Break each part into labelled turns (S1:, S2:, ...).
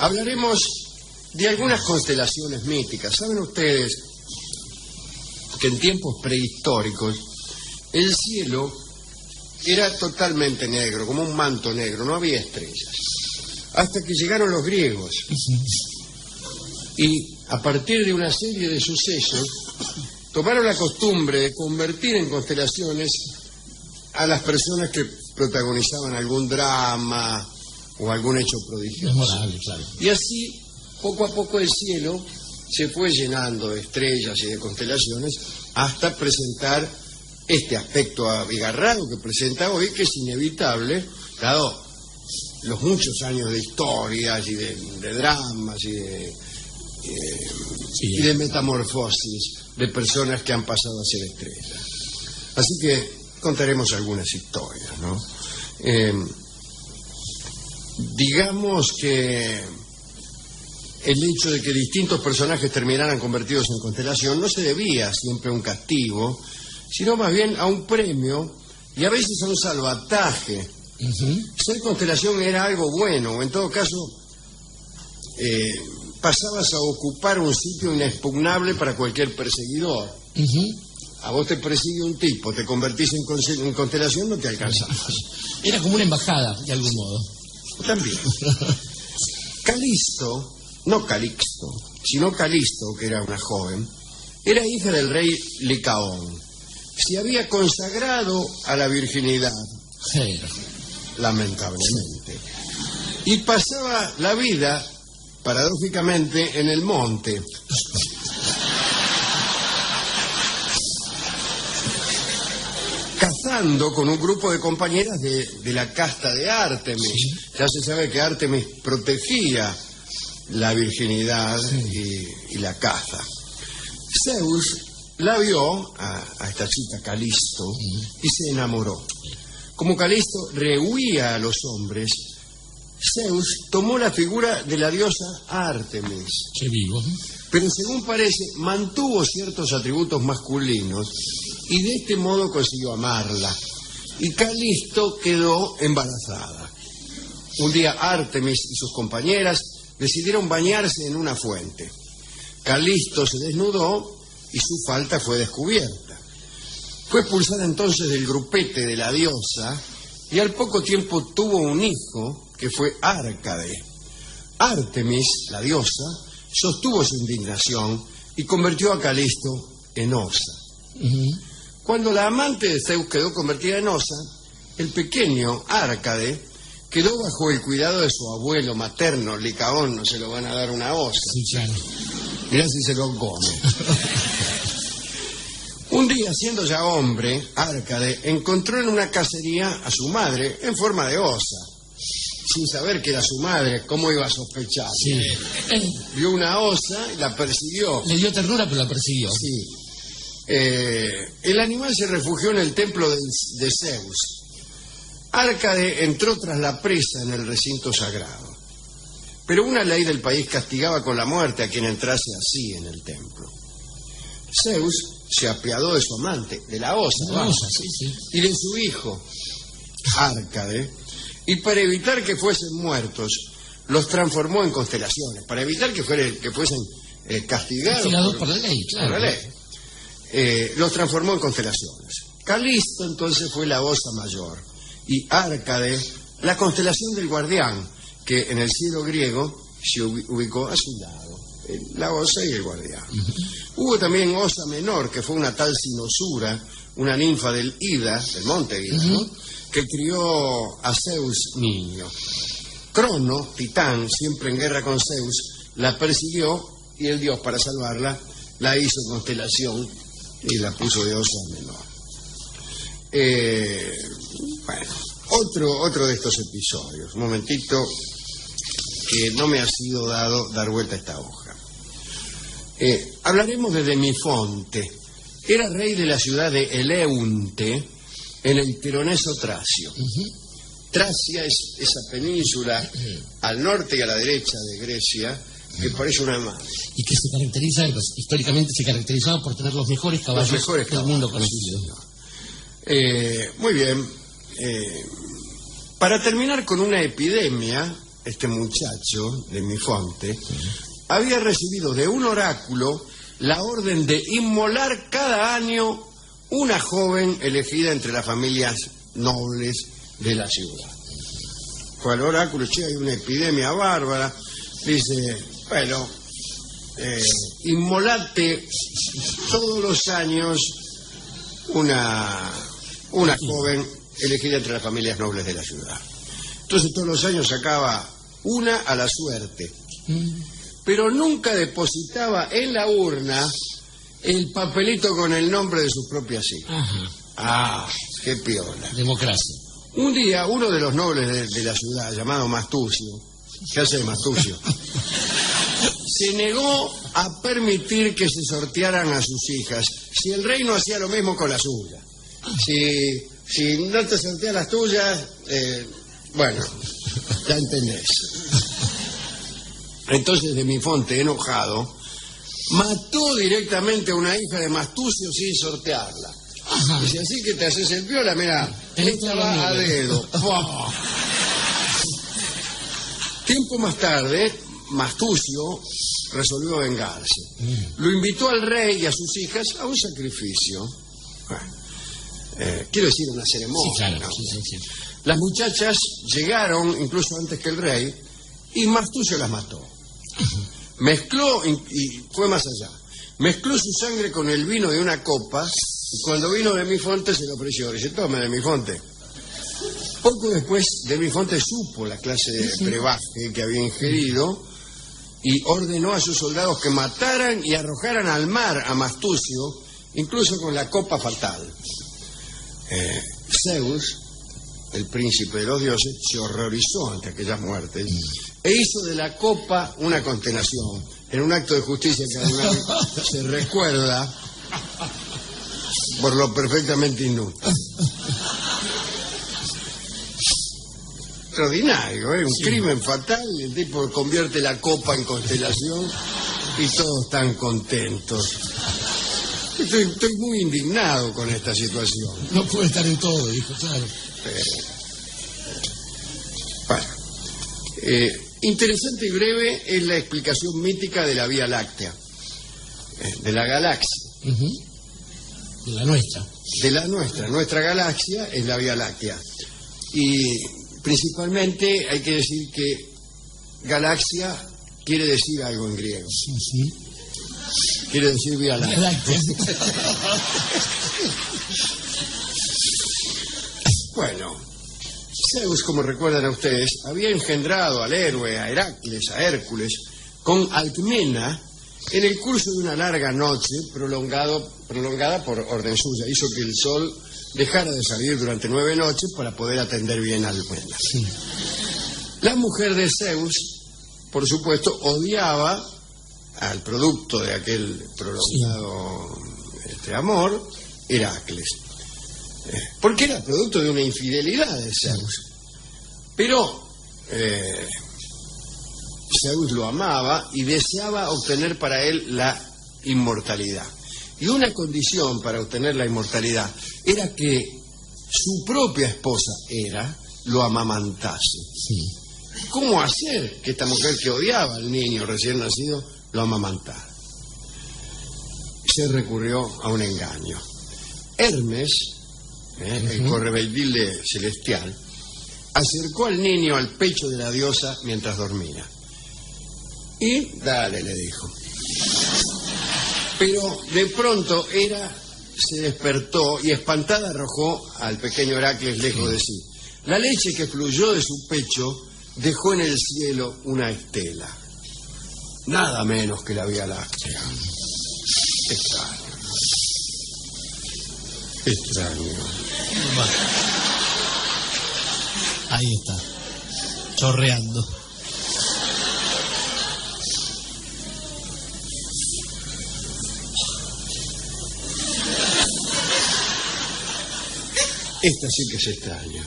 S1: hablaremos de algunas constelaciones míticas. ¿Saben ustedes que en tiempos prehistóricos el cielo era totalmente negro, como un manto negro, no había estrellas? Hasta que llegaron los griegos. Y a partir de una serie de sucesos, tomaron la costumbre de convertir en constelaciones a las personas que protagonizaban algún drama o algún hecho prodigioso. Y así, poco a poco el cielo se fue llenando de estrellas y de constelaciones hasta presentar este aspecto abigarrado que presenta hoy, que es inevitable, dado los muchos años de historias y de, dramas y de, eh, y de metamorfosis de personas que han pasado a ser estrellas. Así que contaremos algunas historias, ¿no? Eh, digamos que el hecho de que distintos personajes terminaran convertidos en constelación no se debía siempre a un castigo, sino más bien a un premio y a veces a un salvataje. Ser constelación era algo bueno, o en todo caso eh, pasabas a ocupar un sitio inexpugnable para cualquier perseguidor. A vos te persigue un tipo, te convertís en, constelación, no te alcanzabas.
S2: Era como una embajada, de algún modo.
S1: También. Calisto, no Calixto, sino Calisto, que era una joven, era hija del rey Licaón. Se había consagrado a la virginidad, lamentablemente, y pasaba la vida, paradójicamente, en el monte. Con un grupo de compañeras de, la casta de Artemis. Ya se sabe que Artemis protegía la virginidad y, la caza. Zeus la vio a, esta chica Calisto y se enamoró. Como Calisto rehuía a los hombres, Zeus tomó la figura de la diosa Artemis.
S2: Qué vivo.
S1: Pero según parece, mantuvo ciertos atributos masculinos y de este modo consiguió amarla. Y Calisto quedó embarazada. Un día Artemis y sus compañeras decidieron bañarse en una fuente. Calisto se desnudó y su falta fue descubierta. Fue expulsada entonces del grupete de la diosa y al poco tiempo tuvo un hijo que fue Árcade. Artemis, la diosa, sostuvo su indignación y convirtió a Calisto en osa. Cuando la amante de Zeus quedó convertida en osa, el pequeño Árcade quedó bajo el cuidado de su abuelo materno, Licaón, no se lo van a dar una osa.
S2: Sí, claro.
S1: Mirá si se lo come. Un día, siendo ya hombre, Árcade encontró en una cacería a su madre en forma de osa. Sin saber que era su madre, ¿cómo iba a sospechar?
S2: Sí.
S1: Vio una osa y la persiguió.
S2: Le dio ternura, pero la persiguió.
S1: Sí. Eh, el animal se refugió en el templo de, Zeus. Árcade entró tras la presa en el recinto sagrado. Pero una ley del país castigaba con la muerte a quien entrase así en el templo. Zeus se apiadó de su amante, de la osa, y de su hijo, Árcade, y para evitar que fuesen muertos, los transformó en constelaciones, para evitar que, que fuesen eh, castigados
S2: por, la ley,
S1: claro. Por la ley. Eh, los transformó en constelaciones. Calisto entonces fue la osa mayor y Árcade la constelación del guardián, que en el cielo griego se ubicó a su lado, la osa y el guardián. Hubo también osa menor, que fue una tal sinosura, una ninfa del Ida, del monte Ida, que crió a Zeus niño. Crono, titán, siempre en guerra con Zeus, la persiguió y el dios, para salvarla, la hizo constelación y la puso de oso menor. Eh, bueno, otro, otro de estos episodios, un momentito que no me ha sido dado dar vuelta a esta hoja. Eh, hablaremos de Demifonte. Era rey de la ciudad de Eleunte, en el Peroneso Tracio. Tracia es esa península al norte y a la derecha de Grecia, que parece una mano.
S2: Y que se caracteriza, pues, históricamente se caracterizaba por tener los mejores caballos del mundo conocido.
S1: Eh, muy bien. Eh, para terminar con una epidemia, este muchacho de mi fonte, había recibido de un oráculo la orden de inmolar cada año una joven elegida entre las familias nobles de la ciudad. Fue al oráculo, che, hay una epidemia bárbara. Dice, bueno, eh, inmolate todos los años una, una joven elegida entre las familias nobles de la ciudad. Entonces todos los años sacaba una a la suerte, pero nunca depositaba en la urna el papelito con el nombre de sus propias hijas. Ah, qué piola.
S2: Democracia.
S1: Un día, uno de los nobles de, la ciudad, llamado Mastucio, ¿qué hace Mastucio? se negó a permitir que se sortearan a sus hijas si el rey no hacía lo mismo con la suya. Si, si no te sortea las tuyas, eh, bueno, ya entendés. Entonces de mi fonte, enojado, mató directamente a una hija de Mastucio sin sortearla. Dice, así que te haces el viola, mira, esta va a dedo. Tiempo más tarde, Mastucio resolvió vengarse. Mm. Lo invitó al rey y a sus hijas a un sacrificio. Eh, quiero decir, una ceremonia. Las muchachas llegaron incluso antes que el rey y Mastucio las mató. Mezcló, y fue más allá, mezcló su sangre con el vino de una copa y cuando vino de mi fonte se lo ofreció. Dice, tome de mi fonte. Poco después de mi fonte supo la clase de brebaje que había ingerido y ordenó a sus soldados que mataran y arrojaran al mar a Mastucio, incluso con la copa fatal. Eh, Zeus, el príncipe de los dioses, se horrorizó ante aquellas muertes e hizo de la copa una constelación. En un acto de justicia que además se recuerda por lo perfectamente inútil. Extraordinario, ¿eh? un crimen fatal, el tipo convierte la copa en constelación y todos están contentos. Estoy, muy indignado con esta situación.
S2: No puede estar en todo, hijo, claro.
S1: bueno, eh, interesante y breve es la explicación mítica de la Vía Láctea, eh, de la galaxia.
S2: De la nuestra.
S1: De la nuestra. Nuestra galaxia es la Vía Láctea. Y Principalmente hay que decir que galaxia quiere decir algo en griego. Sí, sí. Quiere decir vía láctea. bueno, Zeus, como recuerdan a ustedes, había engendrado al héroe, a Heracles, a Hércules, con Alcmena en el curso de una larga noche prolongado, prolongada por orden suya. Hizo que el sol dejara de salir durante nueve noches para poder atender bien al Almena. La mujer de Zeus, por supuesto, odiaba al producto de aquel prolongado este, amor, Heracles. Eh, porque era producto de una infidelidad de Zeus. Pero eh, Zeus lo amaba y deseaba obtener para él la inmortalidad. Y una condición para obtener la inmortalidad era que su propia esposa era lo amamantase. ¿Cómo hacer que esta mujer que odiaba al niño recién nacido lo amamantara? Se recurrió a un engaño. Hermes, ¿eh? el correveidile celestial, acercó al niño al pecho de la diosa mientras dormía. Y dale, le dijo. Pero de pronto era se despertó y espantada arrojó al pequeño Heracles lejos de sí. La leche que fluyó de su pecho dejó en el cielo una estela. Nada menos que la Vía Láctea. Extraño. Extraño.
S2: Ahí está. Chorreando.
S1: Esta sí que es extraña.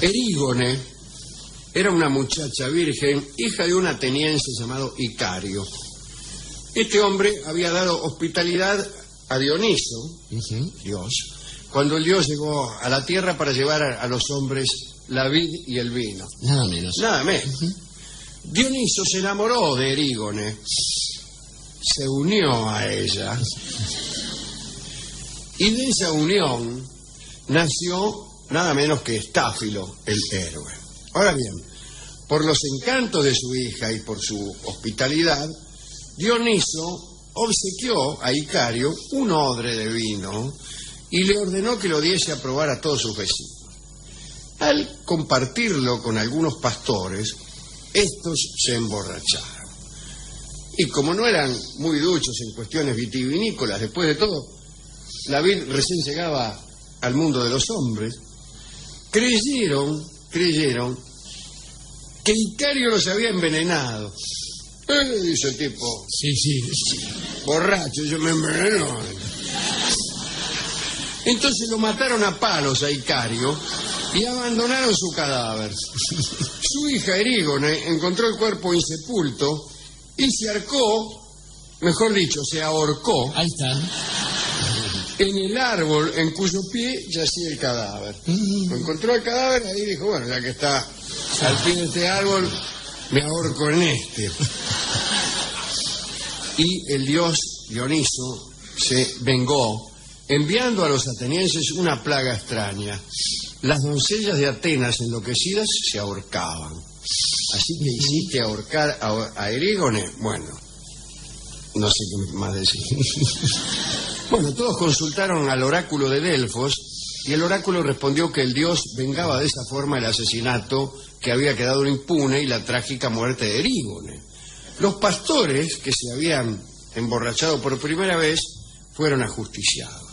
S1: Erígone era una muchacha virgen, hija de un ateniense llamado Icario. Este hombre había dado hospitalidad a Dioniso, Dios, cuando el dios llegó a la tierra para llevar a, los hombres la vid y el vino.
S2: Nada menos.
S1: Nada menos. Dioniso se enamoró de Erígone, se unió a ella, y de esa unión nació nada menos que Estáfilo, el héroe. Ahora bien, por los encantos de su hija y por su hospitalidad, Dioniso obsequió a Icario un odre de vino y le ordenó que lo diese a probar a todos sus vecinos. Al compartirlo con algunos pastores, estos se emborracharon. Y como no eran muy duchos en cuestiones vitivinícolas, después de todo, la vid recién llegaba al mundo de los hombres, creyeron, creyeron que Icario los había envenenado. Eh, dice el tipo,
S2: Sí, sí.
S1: borracho, yo me envenenó. Entonces lo mataron a palos a Icario y abandonaron su cadáver. Su hija Erígone encontró el cuerpo insepulto y se arcó, mejor dicho, se ahorcó
S2: Ahí está.
S1: En el árbol en cuyo pie yacía el cadáver. Lo encontró el cadáver y ahí dijo, bueno, ya que está al pie de este árbol, me ahorco en este. Y el dios Dioniso se vengó enviando a los atenienses una plaga extraña. Las doncellas de Atenas enloquecidas se ahorcaban. Así que hiciste ahorcar a, a Erígone. Bueno, no sé qué más decir. Bueno, todos consultaron al oráculo de Delfos y el oráculo respondió que el dios vengaba de esa forma el asesinato que había quedado impune y la trágica muerte de Erígone. Los pastores que se habían emborrachado por primera vez fueron ajusticiados.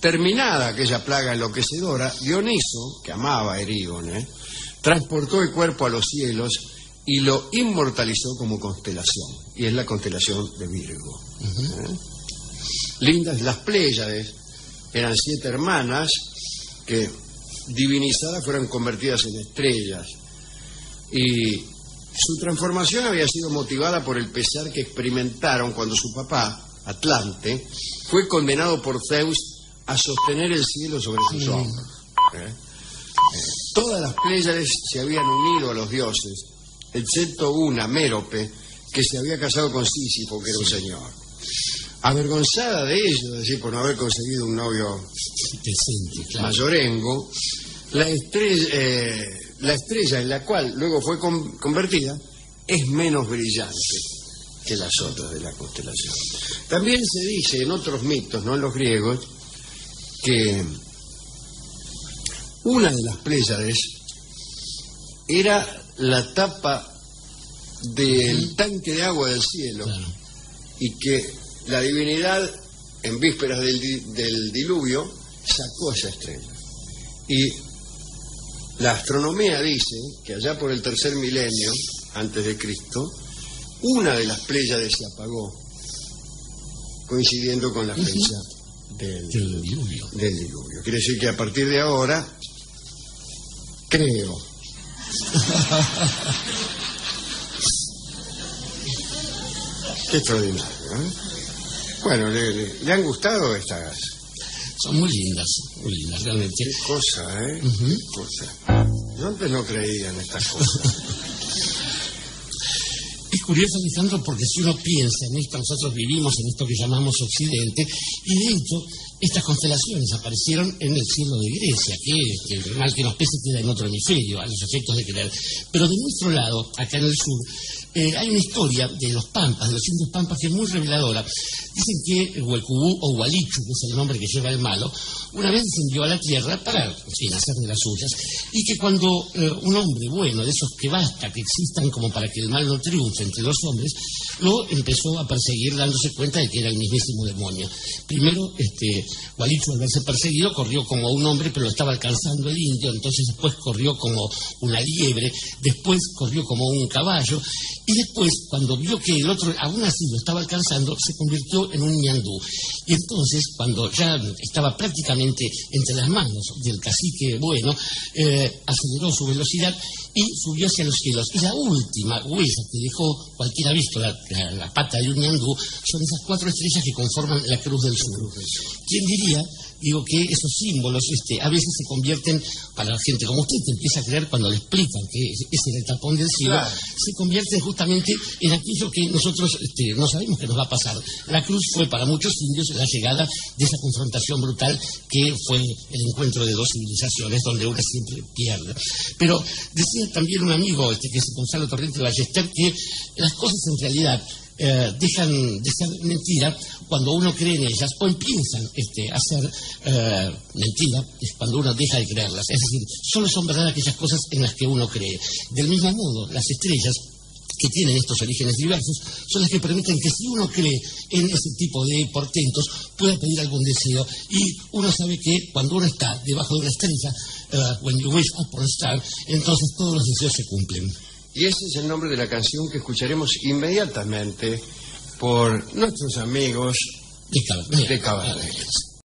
S1: Terminada aquella plaga enloquecedora, Dioniso, que amaba a Erígone, transportó el cuerpo a los cielos y lo inmortalizó como constelación, y es la constelación de Virgo. ¿Eh? Lindas las Pléyades, eran siete hermanas que divinizadas fueron convertidas en estrellas, y su transformación había sido motivada por el pesar que experimentaron cuando su papá, Atlante, fue condenado por Zeus a sostener el cielo sobre sus hombros. ¿eh? Eh, Todas las Pléyades se habían unido a los dioses, excepto una, Mérope, que se había casado con Sísifo, que era un señor. Avergonzada de ello, es decir, por no haber conseguido un novio
S2: Decente, claro.
S1: mayorengo, la estrella, eh, la estrella en la cual luego fue con- convertida es menos brillante que las otras de la constelación. También se dice en otros mitos, no en los griegos, que una de las Pléyades era la tapa del tanque de agua del cielo
S2: Claro.
S1: y que la divinidad en vísperas del, di- del diluvio sacó esa estrella. Y la astronomía dice que allá por el tercer milenio antes de Cristo, una de las Pléyades se apagó, coincidiendo con la fecha del,
S2: Del diluvio.
S1: del diluvio. Quiere decir que a partir de ahora, creo, Qué extraordinario, ¿eh? Bueno, ¿le, le- le han gustado estas?
S2: Son muy lindas, muy lindas, realmente.
S1: Qué cosa, ¿eh?
S2: Ujú.
S1: Qué cosa. Yo antes no creía en estas cosas.
S2: Es curioso, Alejandro, porque si uno piensa en esto, nosotros vivimos en esto que llamamos Occidente, y de hecho, estas constelaciones aparecieron en el cielo de Grecia, que, el mal que nos pese queda en otro hemisferio, a los efectos de creer. Pero de nuestro lado, acá en el sur, eh, hay una historia de los pampas, de los indios pampas, que es muy reveladora. Dicen que Huelcubú o Hualichu, que es el nombre que lleva el malo, una vez descendió a la tierra para, en fin, hacer de las suyas, y que cuando eh, un hombre bueno, de esos que basta que existan como para que el mal no triunfe entre los hombres, lo empezó a perseguir dándose cuenta de que era el mismísimo demonio. Primero, este, Hualichu al verse perseguido corrió como un hombre, pero lo estaba alcanzando el indio, entonces después corrió como una liebre, después corrió como un caballo, y después, cuando vio que el otro aún así lo estaba alcanzando, se convirtió en un ñandú. Y entonces, cuando ya estaba prácticamente entre las manos del cacique bueno, eh, aceleró su velocidad y subió hacia los cielos. Y la última huella que dejó, cualquiera ha visto la, pata de un ñandú, son esas cuatro estrellas que conforman la Cruz del Sur. ¿Quién diría digo que esos símbolos este, a veces se convierten, para la gente como usted, que empieza a creer cuando le explican que ese es el tapón del cielo, se convierten justamente en aquello que nosotros este, no sabemos que nos va a pasar. La cruz fue para muchos indios la llegada de esa confrontación brutal que fue el encuentro de dos civilizaciones donde una siempre pierde. Pero decía también un amigo, este, que es Gonzalo Torrente Ballester, que las cosas en realidad eh, dejan de ser mentira cuando uno cree en ellas o empiezan este, a ser eh, mentira es cuando uno deja de creerlas. Es decir, solo son verdad aquellas cosas en las que uno cree. Del mismo modo, las estrellas que tienen estos orígenes diversos son las que permiten que si uno cree en ese tipo de portentos pueda pedir algún deseo y uno sabe que cuando uno está debajo de una estrella, uh, when you wish upon a star, entonces todos los deseos se cumplen.
S1: Y ese es el nombre de la canción que escucharemos inmediatamente por nuestros amigos
S2: de
S1: Caballeros.